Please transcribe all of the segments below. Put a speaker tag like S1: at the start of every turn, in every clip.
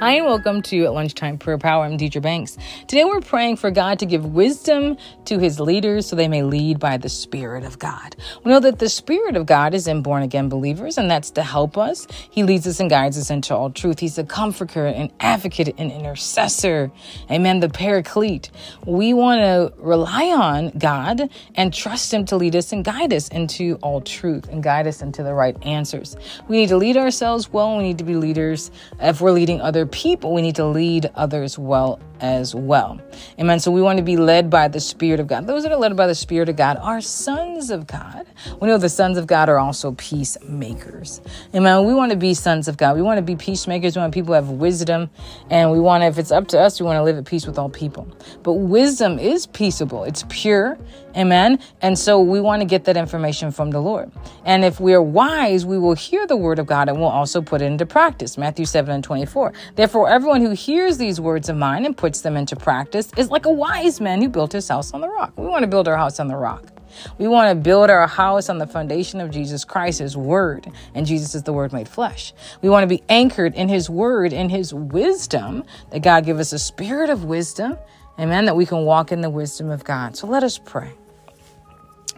S1: Hi, and welcome to At Lunchtime Prayer Power. I'm Diedre Banks. Today we're praying for God to give wisdom to his leaders so they may lead by the Spirit of God. We know that the Spirit of God is in born again believers, and that's to help us. He leads us and guides us into all truth. He's a comforter, an advocate, an intercessor. Amen. The paraclete. We want to rely on God and trust him to lead us and guide us into all truth and guide us into the right answers. We need to lead ourselves well. We need to be leaders if we're leading other people, we need to lead others well as well. Amen. So we want to be led by the Spirit of God. Those that are led by the Spirit of God are sons of God. We know the sons of God are also peacemakers. Amen. We want to be sons of God. We want to be peacemakers. We want people who have wisdom. And we want to, if it's up to us, we want to live at peace with all people. But wisdom is peaceable, it's pure. Amen. And so we want to get that information from the Lord. And if we're wise, we will hear the word of God and we'll also put it into practice. Matthew 7 and 24. Therefore, everyone who hears these words of mine and puts them into practice is like a wise man who built his house on the rock. We want to build our house on the rock. We want to build our house on the foundation of Jesus Christ, His Word, and Jesus is the Word made flesh. We want to be anchored in His Word, in His wisdom, that God give us a spirit of wisdom, amen, that we can walk in the wisdom of God. So let us pray.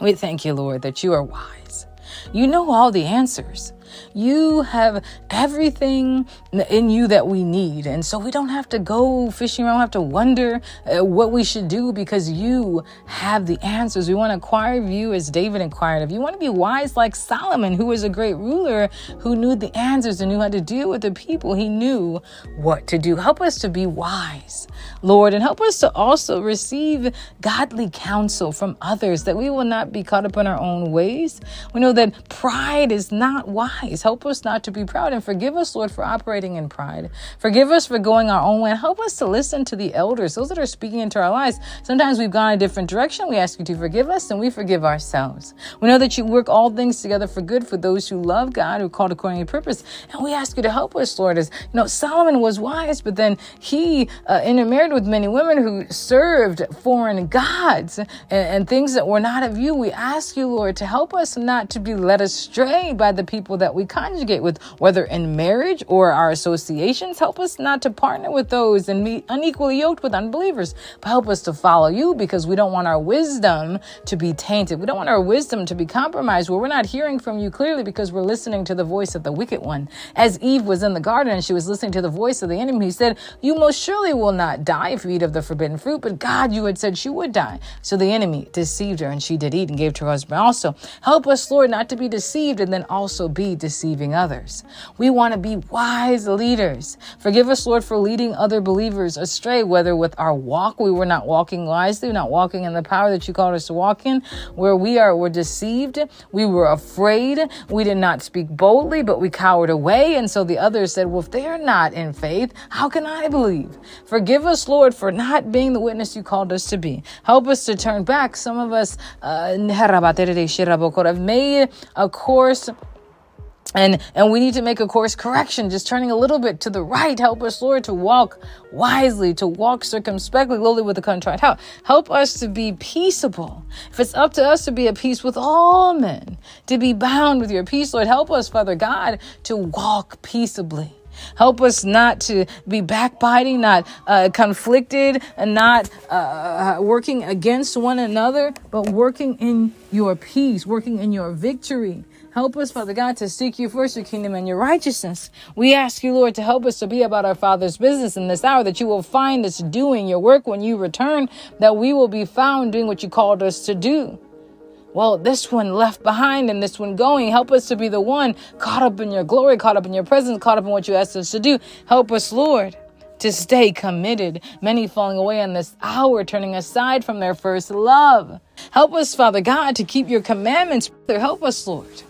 S1: We thank you, Lord, that you are wise. You know all the answers. You have everything in you that we need. And so we don't have to go fishing around, have to wonder uh, what we should do because you have the answers. We want to acquire of you as David inquired of you. want to be wise like Solomon, who was a great ruler who knew the answers and knew how to deal with the people. He knew what to do. Help us to be wise, Lord, and help us to also receive godly counsel from others that we will not be caught up in our own ways. We know that pride is not wise Help us not to be proud and forgive us, Lord, for operating in pride. Forgive us for going our own way help us to listen to the elders, those that are speaking into our lives. Sometimes we've gone a different direction. We ask you to forgive us and we forgive ourselves. We know that you work all things together for good for those who love God, who are called according to purpose. And we ask you to help us, Lord, as you know, Solomon was wise, but then he uh, intermarried with many women who served foreign gods and, and things that were not of you. We ask you, Lord, to help us not to be led astray by the people that that we conjugate with, whether in marriage or our associations. Help us not to partner with those and be unequally yoked with unbelievers, but help us to follow you because we don't want our wisdom to be tainted. We don't want our wisdom to be compromised where we're not hearing from you clearly because we're listening to the voice of the wicked one. As Eve was in the garden and she was listening to the voice of the enemy, he said, You most surely will not die if you eat of the forbidden fruit, but God, you had said she would die. So the enemy deceived her and she did eat and gave to her husband also. Help us, Lord, not to be deceived and then also be deceiving others. We want to be wise leaders. Forgive us, Lord, for leading other believers astray, whether with our walk, we were not walking wisely, not walking in the power that you called us to walk in, where we are, were deceived, we were afraid, we did not speak boldly, but we cowered away. And so the others said, Well, if they are not in faith, how can I believe? Forgive us, Lord, for not being the witness you called us to be. Help us to turn back. Some of us uh, have made a course and and we need to make a course correction just turning a little bit to the right. Help us lord to walk wisely to walk circumspectly lowly with a contrite heart. Help us to be peaceable. If it's up to us to be at peace with all men to be bound with your peace lord help us father god to walk peaceably. Help us not to be backbiting, not uh, conflicted, and not uh, working against one another, but working in your peace, working in your victory. Help us, Father God, to seek you first, your kingdom and your righteousness. We ask you, Lord, to help us to be about our Father's business in this hour, that you will find us doing your work when you return, that we will be found doing what you called us to do. Well, this one left behind and this one going. Help us to be the one caught up in your glory, caught up in your presence, caught up in what you asked us to do. Help us, Lord to stay committed. Many falling away in this hour, turning aside from their first love. Help us, Father God, to keep your commandments. Help us, Lord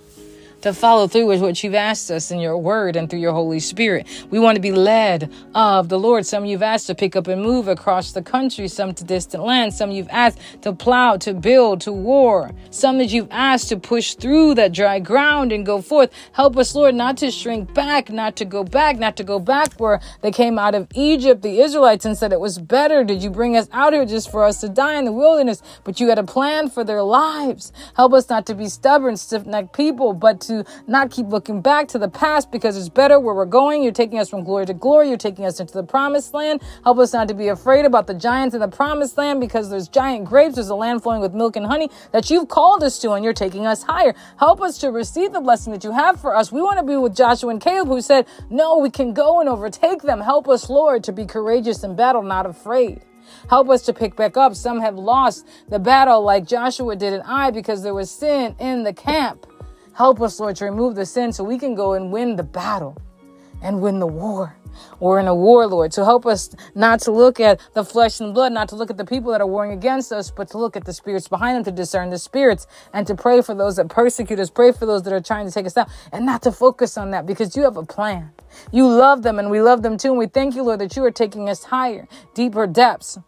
S1: to follow through with what you've asked us in your word and through your Holy Spirit. We want to be led of the Lord. Some you've asked to pick up and move across the country, some to distant lands, some you've asked to plow, to build, to war, some that you've asked to push through that dry ground and go forth. Help us, Lord, not to shrink back, not to go back, not to go back where they came out of Egypt, the Israelites, and said it was better. Did you bring us out here just for us to die in the wilderness? But you had a plan for their lives. Help us not to be stubborn, stiff necked people, but to not keep looking back to the past because it's better where we're going. You're taking us from glory to glory. You're taking us into the promised land. Help us not to be afraid about the giants in the promised land because there's giant grapes. There's a land flowing with milk and honey that you've called us to and you're taking us higher. Help us to receive the blessing that you have for us. We want to be with Joshua and Caleb who said, no, we can go and overtake them. Help us, Lord, to be courageous in battle, not afraid. Help us to pick back up. Some have lost the battle like Joshua did in Ai because there was sin in the camp. Help us, Lord, to remove the sin so we can go and win the battle and win the war. We're in a war, Lord. So help us not to look at the flesh and blood, not to look at the people that are warring against us, but to look at the spirits behind them, to discern the spirits, and to pray for those that persecute us, pray for those that are trying to take us down, and not to focus on that because you have a plan. You love them, and we love them too. And we thank you, Lord, that you are taking us higher, deeper depths,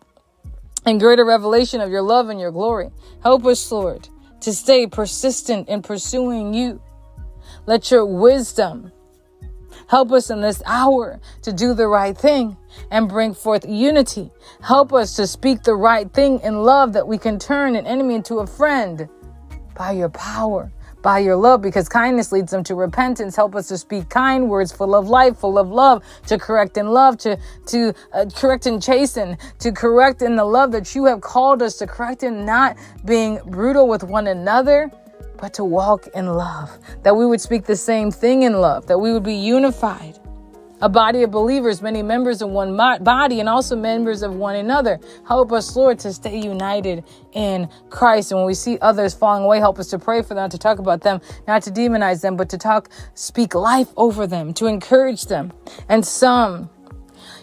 S1: and greater revelation of your love and your glory. Help us, Lord, to stay persistent in pursuing you. Let your wisdom help us in this hour to do the right thing and bring forth unity. Help us to speak the right thing in love that we can turn an enemy into a friend by your power by your love because kindness leads them to repentance. Help us to speak kind words full of life, full of love, to correct in love, to, to uh, correct and chasten, to correct in the love that you have called us to correct in not being brutal with one another, but to walk in love. That we would speak the same thing in love, that we would be unified a body of believers, many members of one body, and also members of one another. Help us, Lord, to stay united in Christ. And when we see others falling away, help us to pray for them, to talk about them, not to demonize them, but to talk, speak life over them, to encourage them. And some,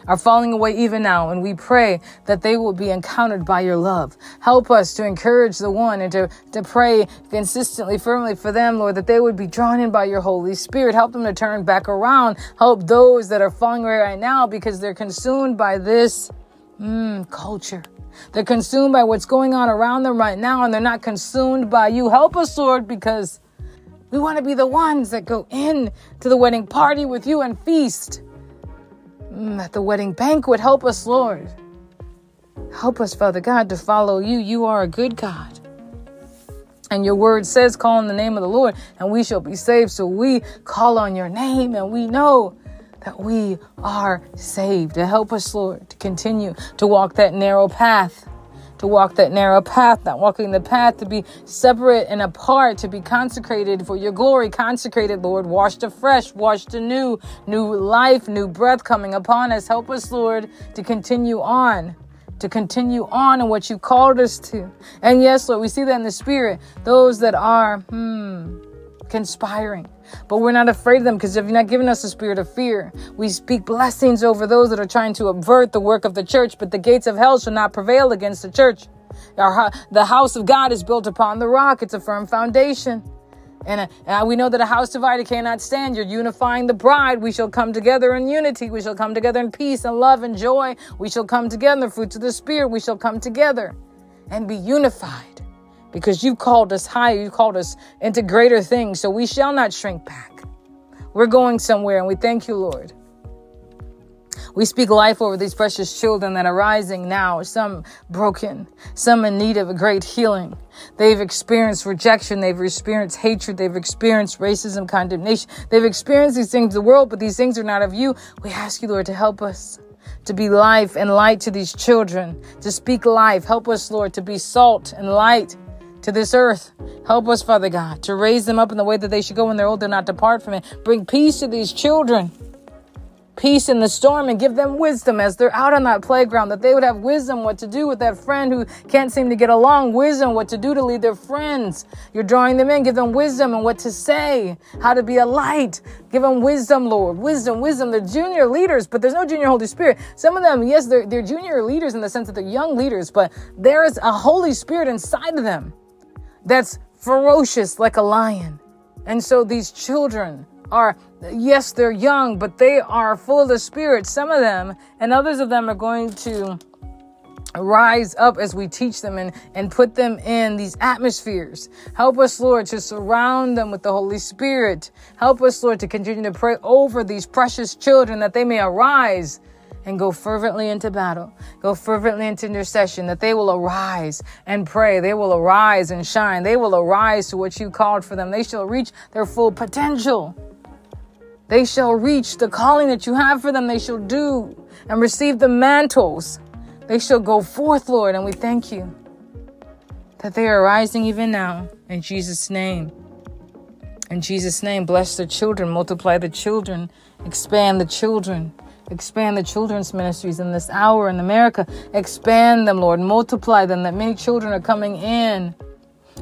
S1: are falling away even now, and we pray that they will be encountered by your love. Help us to encourage the one and to, to pray consistently, firmly for them, Lord, that they would be drawn in by your Holy Spirit. Help them to turn back around. Help those that are falling away right now because they're consumed by this mm, culture. They're consumed by what's going on around them right now, and they're not consumed by you. Help us, Lord, because we want to be the ones that go in to the wedding party with you and feast. Mm, at the wedding banquet. Help us, Lord. Help us, Father God, to follow you. You are a good God. And your word says, call on the name of the Lord, and we shall be saved. So we call on your name, and we know that we are saved. To help us, Lord, to continue to walk that narrow path to walk that narrow path, not walking the path to be separate and apart, to be consecrated for your glory, consecrated, Lord, washed afresh, washed anew, new life, new breath coming upon us. Help us, Lord, to continue on to continue on in what you called us to. And yes, Lord, we see that in the spirit, those that are, hmm, conspiring. But we're not afraid of them because if you're not giving us a spirit of fear, we speak blessings over those that are trying to avert the work of the church, but the gates of hell shall not prevail against the church. Our, the house of God is built upon the rock. It's a firm foundation. And uh, we know that a house divided cannot stand. You're unifying the bride. We shall come together in unity. We shall come together in peace and love and joy. We shall come together in the fruits of the Spirit. We shall come together and be unified because you called us higher, you called us into greater things. So we shall not shrink back. We're going somewhere, and we thank you, Lord. We speak life over these precious children that are rising now, some broken, some in need of a great healing. They've experienced rejection, they've experienced hatred, they've experienced racism, condemnation. They've experienced these things in the world, but these things are not of you. We ask you, Lord, to help us to be life and light to these children, to speak life. Help us, Lord, to be salt and light to this earth. Help us, Father God, to raise them up in the way that they should go when they're old and not depart from it. Bring peace to these children. Peace in the storm and give them wisdom as they're out on that playground, that they would have wisdom what to do with that friend who can't seem to get along, wisdom what to do to lead their friends. You're drawing them in, give them wisdom and what to say, how to be a light. Give them wisdom, Lord. Wisdom, wisdom. They're junior leaders, but there's no junior Holy Spirit. Some of them, yes, they're, they're junior leaders in the sense that they're young leaders, but there is a Holy Spirit inside of them that's ferocious like a lion. And so these children are, yes, they're young, but they are full of the Spirit, some of them, and others of them are going to rise up as we teach them and, and put them in these atmospheres. Help us, Lord, to surround them with the Holy Spirit. Help us, Lord, to continue to pray over these precious children that they may arise and go fervently into battle, go fervently into intercession, that they will arise and pray. They will arise and shine. They will arise to what you called for them. They shall reach their full potential. They shall reach the calling that you have for them. They shall do and receive the mantles. They shall go forth, Lord, and we thank you that they are rising even now in Jesus' name. In Jesus' name, bless the children, multiply the children, expand the children, expand the children's ministries in this hour in America. Expand them, Lord, multiply them, that many children are coming in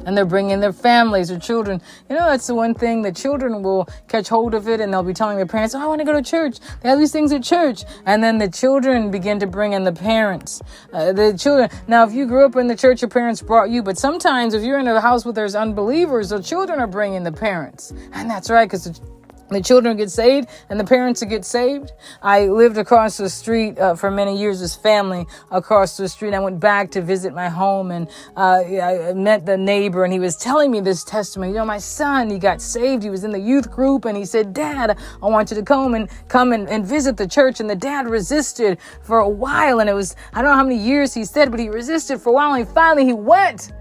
S1: and they're bringing their families or children. You know, that's the one thing the children will catch hold of it and they'll be telling their parents, Oh, I want to go to church. They have these things at church. And then the children begin to bring in the parents. Uh, the children. Now, if you grew up in the church, your parents brought you, but sometimes if you're in a house where there's unbelievers, the children are bringing the parents. And that's right, because the children get saved and the parents get saved. I lived across the street uh, for many years as family across the street. I went back to visit my home and uh, I met the neighbor and he was telling me this testimony. You know, my son, he got saved. He was in the youth group and he said, Dad, I want you to come and come and, and visit the church. And the dad resisted for a while. And it was, I don't know how many years he said, but he resisted for a while. And finally he went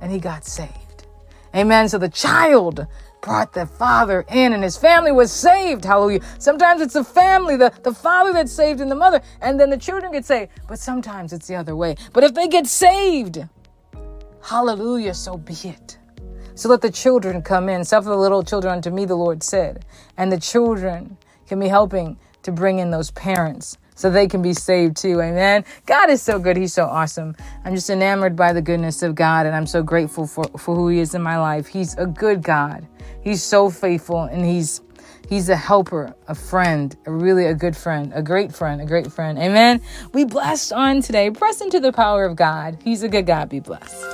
S1: and he got saved. Amen. So the child brought the father in and his family was saved. Hallelujah. Sometimes it's the family, the, the father that's saved and the mother, and then the children get saved. But sometimes it's the other way. But if they get saved, hallelujah, so be it. So let the children come in. Suffer the little children unto me, the Lord said. And the children can be helping to bring in those parents so they can be saved too. Amen. God is so good. He's so awesome. I'm just enamored by the goodness of God, and I'm so grateful for, for who He is in my life. He's a good God. He's so faithful, and He's He's a helper, a friend, a really a good friend, a great friend, a great friend. Amen. We blessed on today. Press into the power of God. He's a good God. Be blessed.